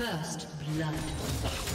First blood.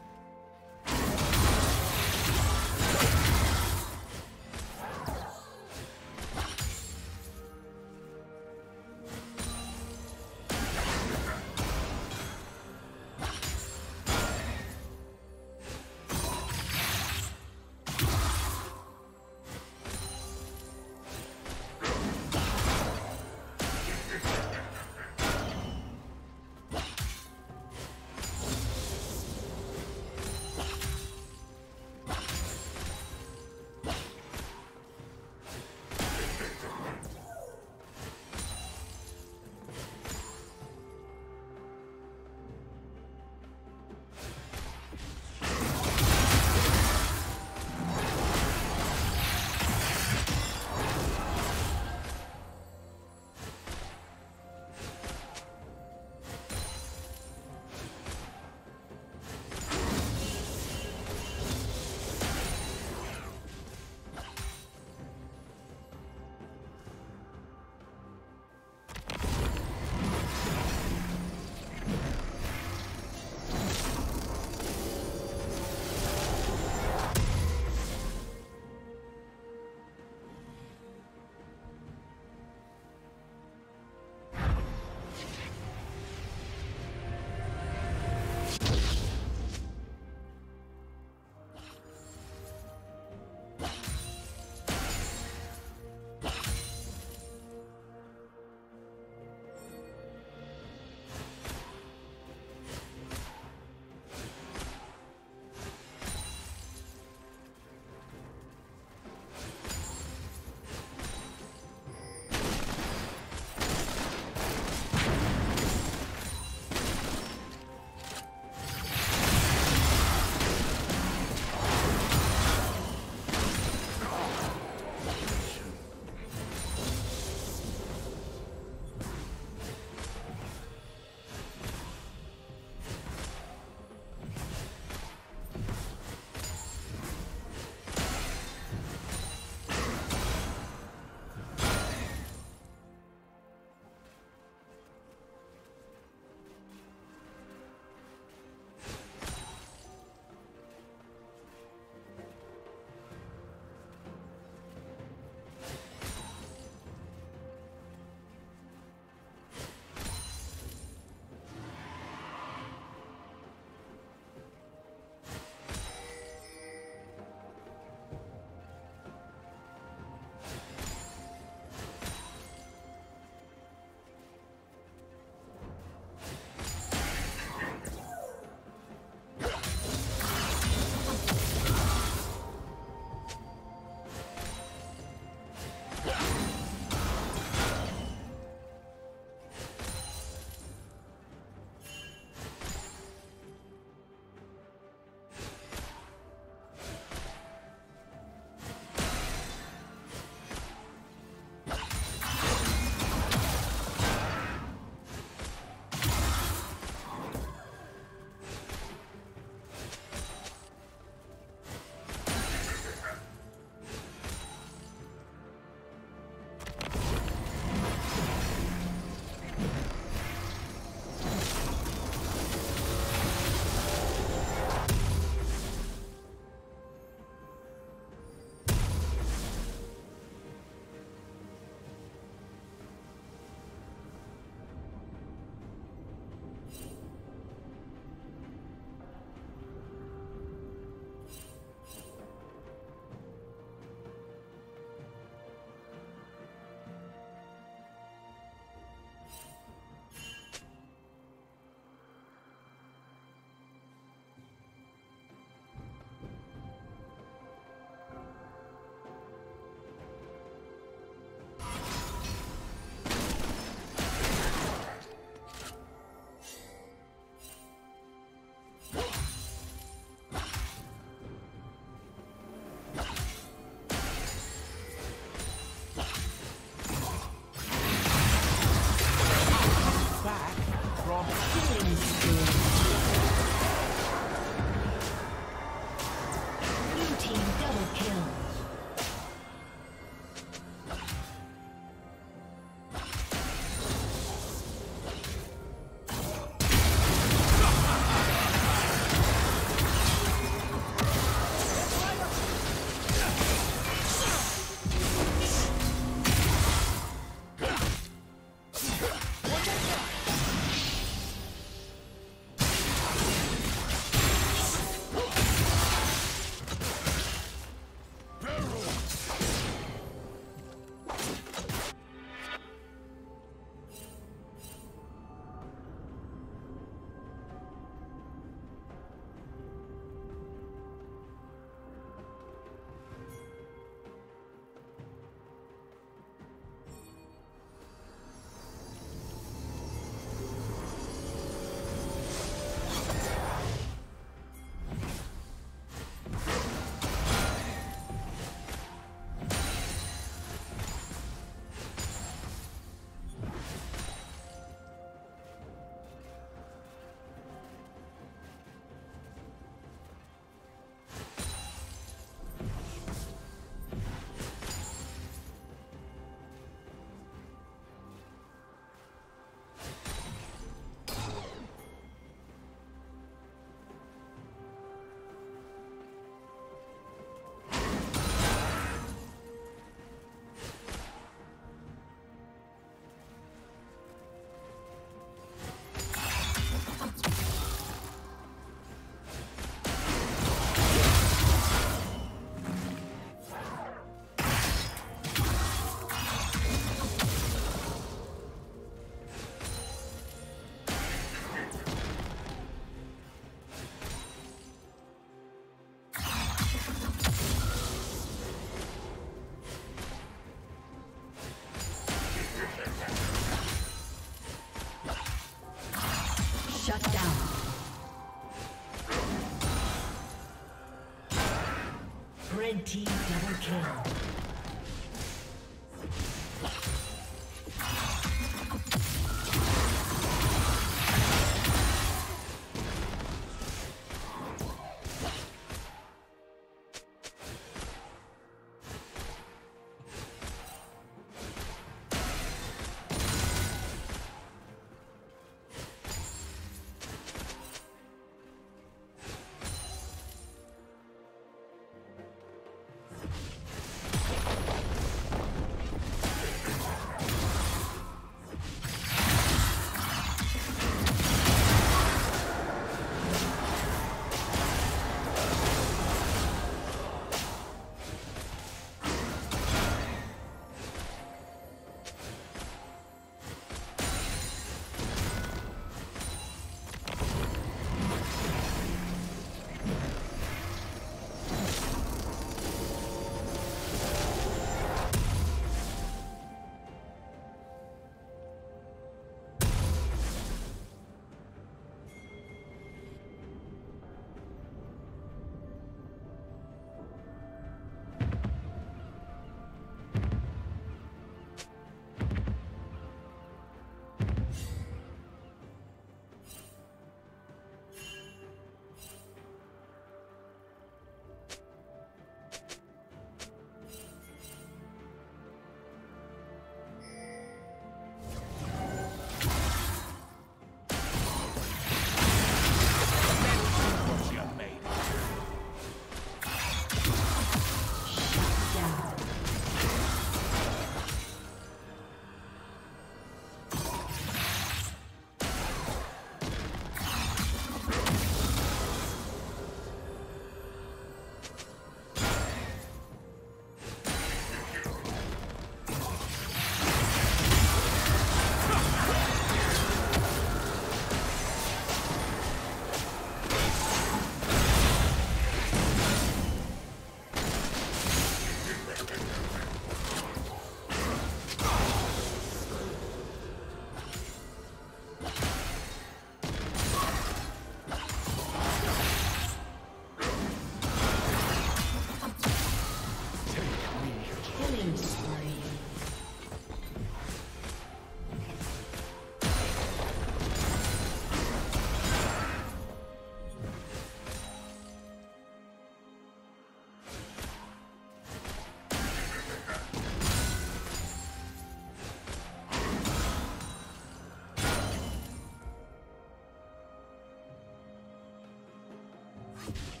Kill.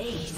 Ace.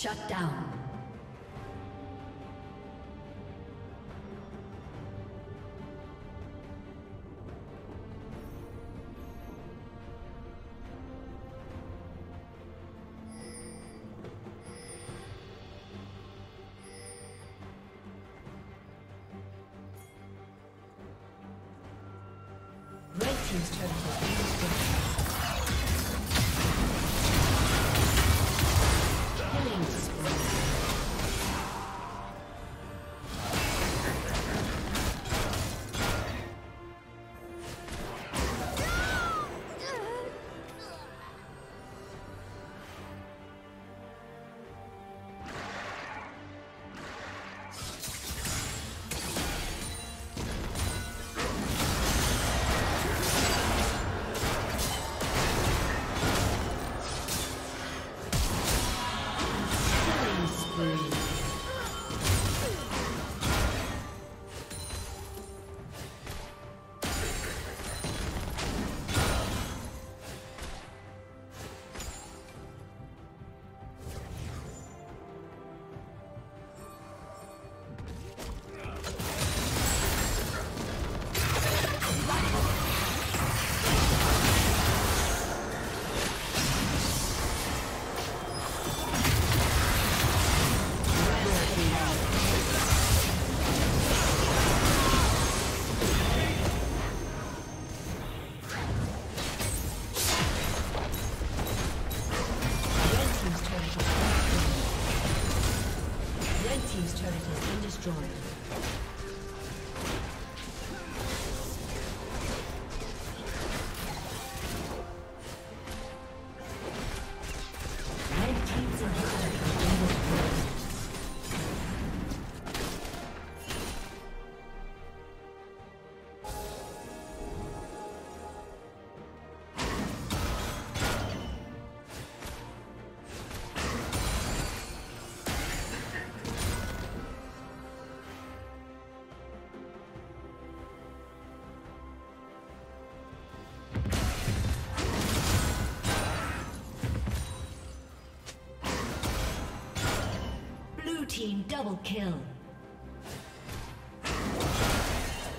Shut down. Team double kill.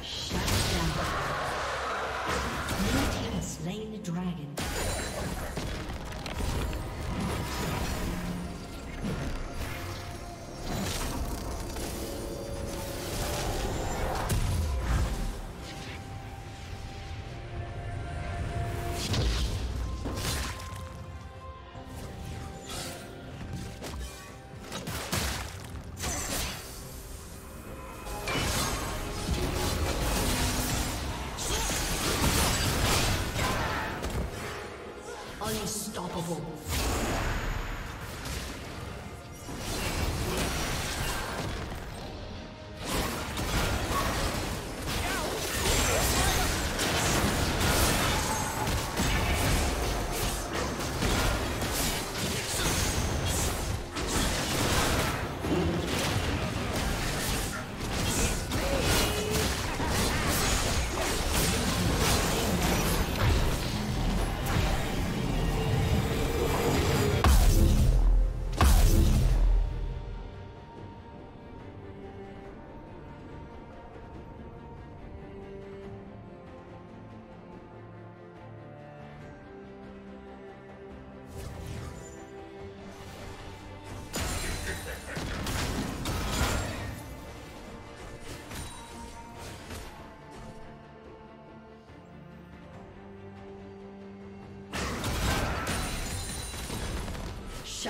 Shut down. Team has slain the dragon.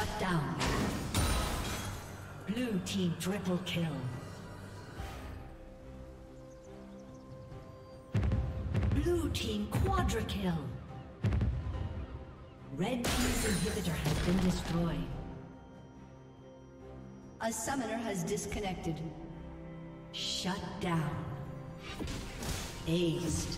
Shut down. Blue team triple kill. Blue team quadra kill. Red team's inhibitor has been destroyed. A summoner has disconnected. Shut down. Aced.